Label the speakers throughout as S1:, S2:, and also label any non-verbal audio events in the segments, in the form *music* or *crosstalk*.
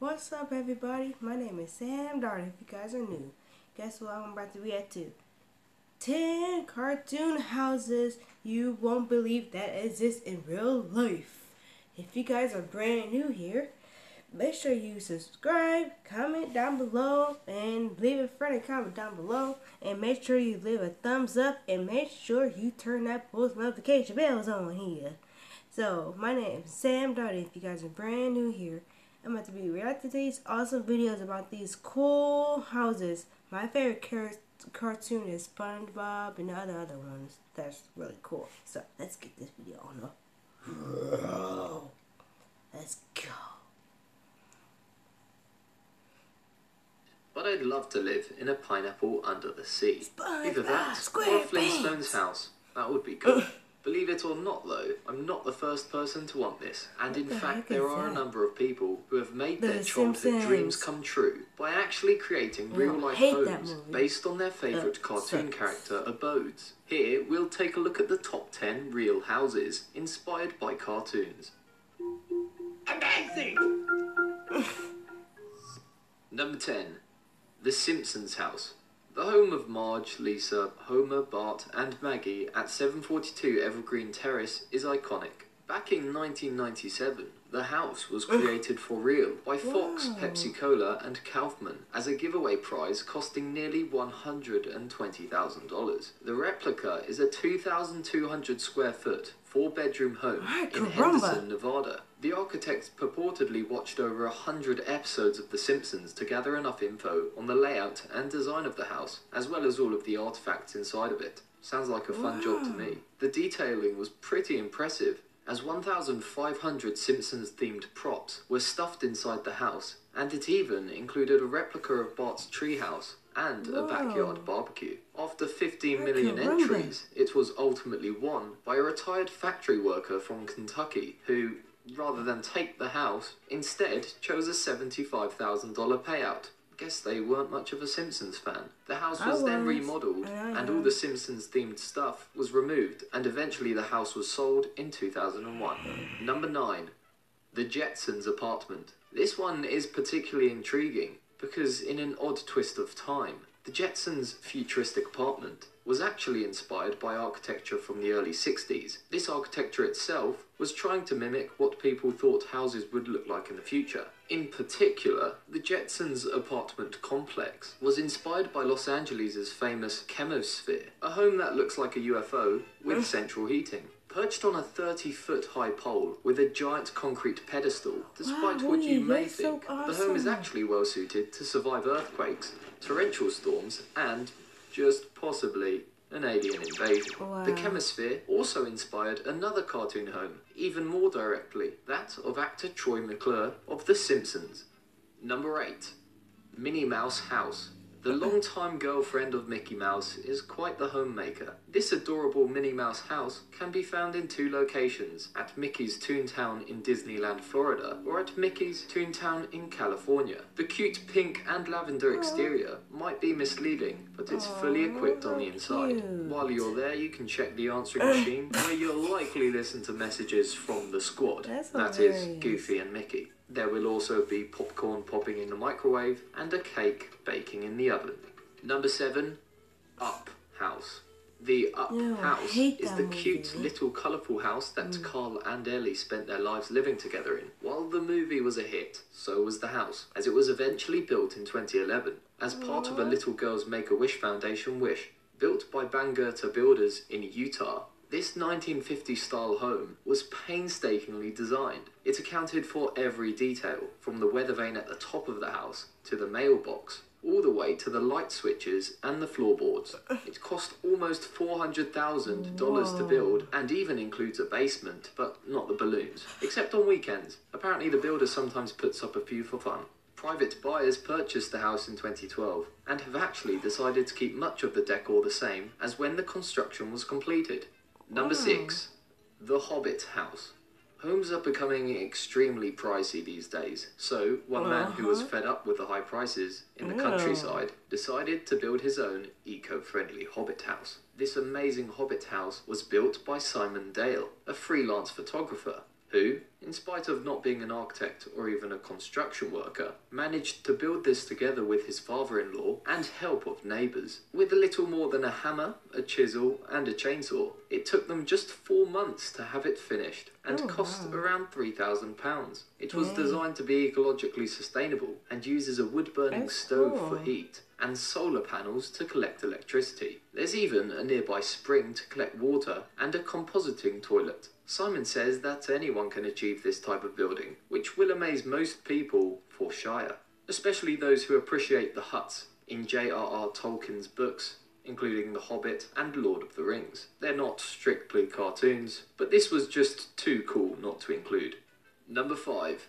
S1: What's up, everybody? My name is Sam Dart. If you guys are new, guess what I'm about to react to? 10 cartoon houses you won't believe that exist in real life. If you guys are brand new here, make sure you subscribe, comment down below, and leave a friendly comment down below. And make sure you leave a thumbs up, and make sure you turn that post notification bells on here. So, my name is Sam Dart. If you guys are brand new here, I'm about to be reacting to these awesome videos about these cool houses. My favorite car cartoon is SpongeBob and the other other ones. That's really cool. So let's get this video on. Let's go.
S2: But I'd love to live in a pineapple under the sea. Either that
S1: SpongeBob
S2: or a Flintstones house. That would be cool. *laughs* Believe it or not, though, I'm not the first person to want this, and in
S1: the
S2: fact,
S1: there
S2: there
S1: is
S2: are a number of people who have made
S1: The
S2: their childhood
S1: Simpsons.
S2: dreams come true by actually creating
S1: Oh,
S2: real life homes based on their favourite
S1: That
S2: cartoon
S1: sucks.
S2: character abodes. Here, we'll take a look at the top 10 real houses inspired by cartoons.
S3: Amazing! *laughs*
S2: Number 10. The Simpsons House. The home of Marge, Lisa, Homer, Bart, and Maggie at 742 Evergreen Terrace is iconic. Back in 1997, the house was created for real by Fox,
S1: Wow.
S2: Pepsi Cola, and Kaufman as a giveaway prize costing nearly $120,000. The replica is a 2,200 square foot, four bedroom home
S1: Ay,
S2: in. Henderson, Nevada. The architects purportedly watched over a hundred episodes of The Simpsons to gather enough info on the layout and design of the house, as well as all of the artifacts inside of it. Sounds like a fun job to me. The detailing was pretty impressive, as 1,500 Simpsons themed props were stuffed inside the house, and it even included a replica of Bart's treehouse and a backyard barbecue. After 15
S1: Ay,
S2: million entries, it was ultimately won by a retired factory worker from Kentucky who, rather than take the house, instead chose a $75,000 payout. Guess they weren't much of a Simpsons fan. The house
S1: I
S2: was then
S1: was.
S2: remodeled, and all the Simpsons themed stuff was removed, and eventually the house was sold in 2001. Number 9. The Jetsons apartment. This one is particularly intriguing because, in an odd twist of time, the Jetsons' futuristic apartment was actually inspired by architecture from the early 60s. This architecture itself was trying to mimic what people thought houses would look like in the future. In particular, the Jetsons' apartment complex was inspired by Los Angeles' famous chemosphere, a home that looks like a UFO with mm. central heating. Perched on a 30 foot high pole with a giant concrete pedestal, despite
S1: Wow,
S2: what you may
S1: That's so
S2: think, the home is actually well suited to survive earthquakes, torrential storms, and just possibly an alien invasion. The
S1: Wow.
S2: Chemosphere also inspired another cartoon home, even more directly, that of actor Troy McClure of The Simpsons. Number 8. Minnie Mouse House. The longtime girlfriend of Mickey Mouse is quite the homemaker. This adorable Minnie Mouse house can be found in two locations at Mickey's Toontown in Disneyland, Florida, or at Mickey's Toontown in California. The cute pink and lavender exterior might be misleading, but it's fully equipped on the inside.
S1: cute.
S2: While you're there, you can check the answering machine where you'll likely listen to messages from the squad.
S1: That's
S2: That is. Goofy and Mickey. There will also be popcorn popping in the microwave and a cake baking in the oven. Number seven, Up House. The Up House is the cute
S1: movie. Mm.
S2: little colourful house that Carl and Ellie spent their lives living together in. While the movie was a hit, so was the house, as it was eventually built in 2011 as part of a little girl's Make-A-Wish Foundation wish. Built by Bangerter Builders in Utah, this 1950 style home was painstakingly designed. It accounted for every detail, from the weather vane at the top of the house to the mailbox, all the way to the light switches and the floorboards. It cost almost $400,000 to build and even includes a basement, but not the balloons, except on weekends. Apparently, the builder sometimes puts up a few for fun. Private buyers purchased the house in 2012 and have actually decided to keep much of the decor the same as when the construction was completed. Number
S1: Wow.
S2: 6. The Hobbit House. Homes are becoming extremely pricey these days, so one man who was
S1: Uh-huh.
S2: fed up with the high prices in the countryside decided to build his own eco-friendly hobbit house. This amazing hobbit house was built by Simon Dale, a freelance photographer, who, in spite of not being an architect or even a construction worker, managed to build this together with his father in law and help of neighbours. With a little more than a hammer, a chisel, and a chainsaw, it took them just four months to have it finished and
S1: Oh,
S2: cost
S1: wow.
S2: around £3,000. It was
S1: Dang.
S2: designed to be ecologically sustainable and uses a wood burning
S1: That's
S2: stove for heat and solar panels to collect electricity. There's even a nearby spring to collect water and a compositing toilet. Simon says that anyone can achieve this type of building, which will amaze most people for Shire, especially those who appreciate the huts in J.R.R. Tolkien's books, including The Hobbit and Lord of the Rings. They're not strictly cartoons, but this was just too cool not to include. Number 5.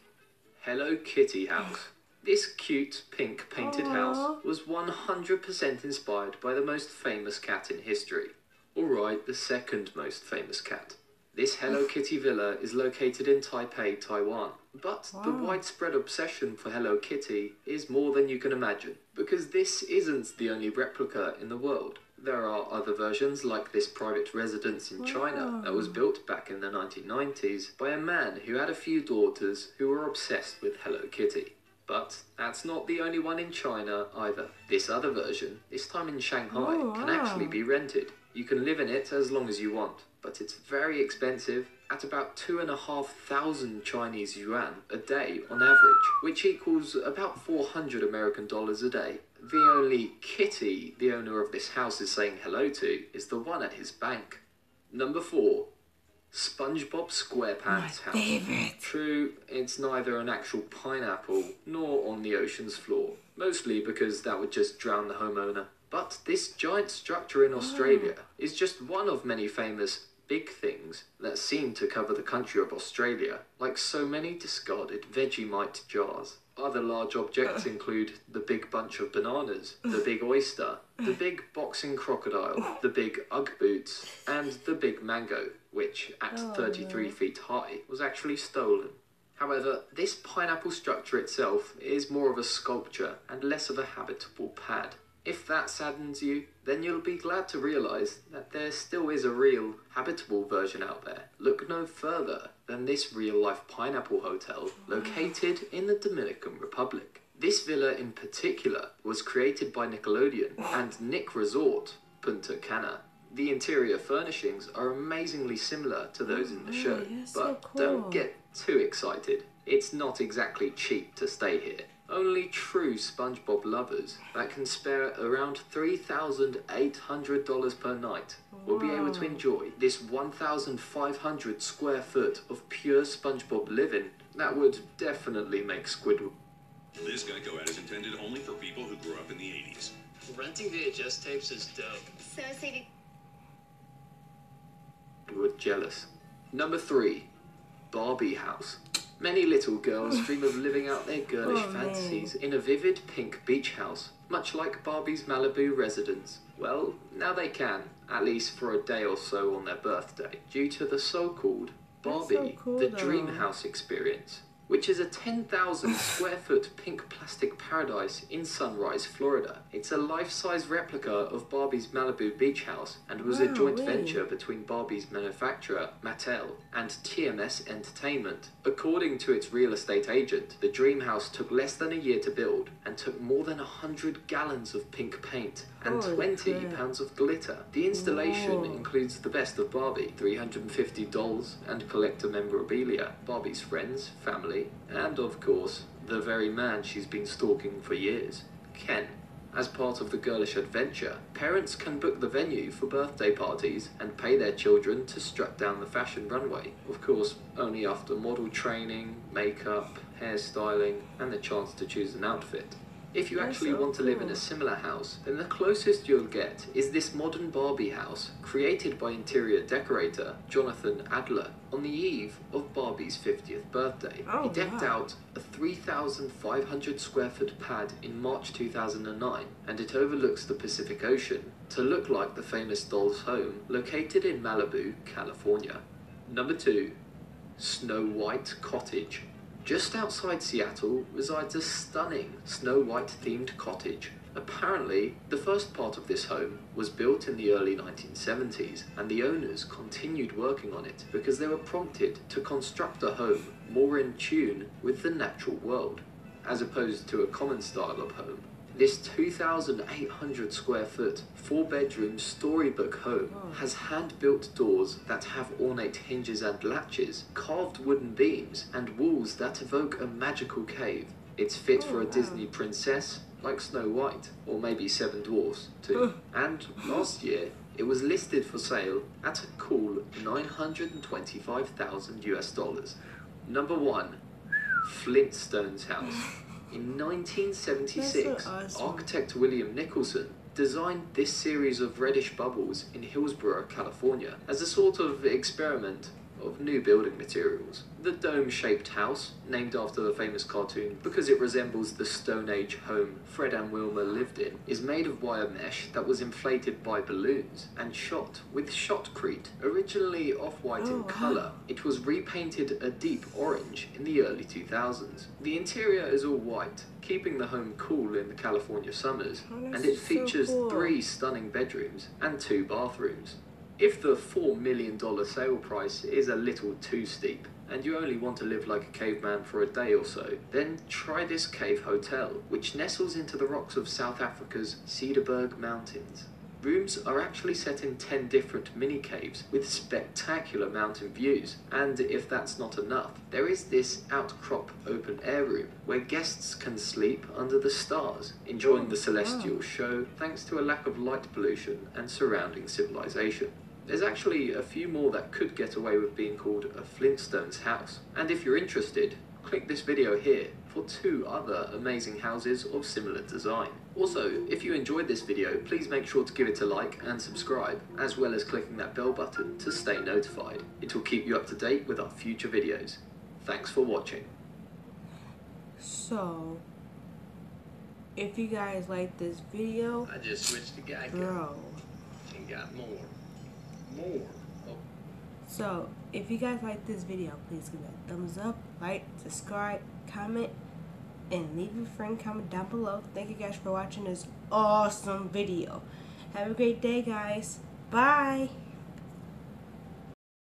S2: Hello Kitty House. This cute pink painted
S1: Aw.
S2: house was 100% inspired by the most famous cat in history. Alright, the second most famous cat. This Hello Kitty villa is located in Taipei, Taiwan. But the widespread obsession for Hello Kitty is more than you can imagine, because this isn't the only replica in the world. There are other versions like this private residence in China that was built back in the 1990s by a man who had a few daughters who were obsessed with Hello Kitty. But that's not the only one in China either. This other version, this time in Shanghai,
S1: Oh,
S2: can actually be rented. You can live in it as long as you want, but it's very expensive at about two and a half thousand Chinese yuan a day on average, which equals about 400 American dollars a day. The only kitty the owner of this house is saying hello to is the one at his bank. Number four, SpongeBob SquarePants house.
S1: favorite.
S2: True, it's neither an actual pineapple nor on the ocean's floor, mostly because that would just drown the homeowner. But this giant structure in oh. Australia is just one of many famous big things that seem to cover the country of Australia, like so many discarded Vegemite jars. Other large objects include the big bunch of bananas, the big oyster, the big boxing crocodile, the big Ugg boots, and the big mango, which at
S1: Oh,
S2: 33
S1: no.
S2: feet high was actually stolen. However, this pineapple structure itself is more of a sculpture and less of a habitable pad. If that saddens you, then you'll be glad to realise that there still is a real, habitable version out there. Look no further than this real life pineapple hotel located in the Dominican Republic. This villa in particular was created by Nickelodeon and Nick Resort, Punta Cana. The interior furnishings are amazingly similar to those in the oh,
S1: show? That's so
S2: but
S1: cool.
S2: don't get too excited. It's not exactly cheap to stay here. Only true SpongeBob lovers that can spare around $3,800 per night will be able to enjoy this 1,500 square foot of pure SpongeBob living that would definitely make Squidward
S3: This Geico ad is intended only for people who grew up in the 80s.
S4: Renting VHS tapes is dope.
S5: So Sadie,
S2: were jealous. Number three, Barbie House. Many little girls dream of living out their girlish
S1: Oh,
S2: fantasies in a vivid pink beach house, much like Barbie's Malibu residence. Well, now they can, at least for a day or so on their birthday, due to the so-called Barbie,
S1: so cool,
S2: the
S1: though.
S2: Dream House experience, which is a 10,000 square foot pink plastic paradise in Sunrise, Florida. It's a life-size replica of Barbie's Malibu beach house and was a
S1: oh,
S2: joint
S1: really?
S2: venture between Barbie's manufacturer, Mattel, and EMS Entertainment. According to its real estate agent, the dream house took less than a year to build and took more than 100 gallons of pink paint and
S1: Holy
S2: 20
S1: crap.
S2: pounds of glitter. The installation
S1: Whoa.
S2: includes the best of Barbie 350 dolls and collector memorabilia, Barbie's friends, family, and of course, the very man she's been stalking for years, Ken. As part of the girlish adventure, parents can book the venue for birthday parties and pay their children to strut down the fashion runway. Of course, only after model training, makeup, hairstyling, and the chance to choose an outfit. If you actually
S1: so
S2: want to live in a similar house, then the closest you'll get is this modern Barbie house created by interior decorator Jonathan Adler on the eve of Barbie's 50th birthday.
S1: Oh,
S2: he decked
S1: wow.
S2: out a 3,500 square foot pad in March 2009 and it overlooks the Pacific Ocean to look like the famous doll's home located in Malibu, California. Number 2. Snow White Cottage. Just outside Seattle resides a stunning Snow White themed cottage Apparently, the first part of this home was built in the early 1970s, and the owners continued working on it because they were prompted to construct a home more in tune with the natural world, as opposed to a common style of home. This 2,800 square foot, four bedroom storybook home oh. has hand built doors that have ornate hinges and latches, carved wooden beams, and walls that evoke a magical cave. It's fit oh, for a
S1: wow.
S2: Disney princess, like Snow White, or maybe Seven Dwarfs, too. Oh. and last year, it was listed for sale at a cool 925,000 US dollars. Number one, Flintstone's house. *laughs* In 1976,
S1: so awesome.
S2: architect William Nicholson designed this series of reddish bubbles in Hillsborough, California, as a sort of experiment of new building materials. The dome shaped house, named after the famous cartoon because it resembles the Stone Age home Fred and Wilma lived in, is made of wire mesh that was inflated by balloons and shot with shotcrete. Originally off white
S1: Oh,
S2: in
S1: wow.
S2: colour, it was repainted a deep orange in the early 2000s. The interior is all white, keeping the home cool in the California summers,
S1: Oh,
S2: and it
S1: so
S2: features
S1: cool.
S2: three stunning bedrooms and two bathrooms. If the $4 million sale price is a little too steep, and you only want to live like a caveman for a day or so, then try this cave hotel, which nestles into the rocks of South Africa's Cederberg Mountains. Rooms are actually set in 10 different mini caves with spectacular mountain views, and if that's not enough, there is this outcrop open air room where guests can sleep under the stars, enjoying the oh, celestial show thanks to a lack of light pollution and surrounding civilization. There's actually a few more that could get away with being called a Flintstones house, and if you're interested, click this video here for two other amazing houses of similar design. Also, if you enjoyed this video, please make sure to give it a like and subscribe, as well as clicking that bell button to stay notified. It will keep you up to date with our future videos. Thanks for watching.
S1: So, if you guys like this video,
S4: I just switched to Geico
S1: bro.
S4: and got more. More.
S1: So, if you guys like this video, please give it a thumbs up, like, subscribe, comment, and leave a friend comment down below. Thank you guys for watching this awesome video. Have a great day, guys. Bye.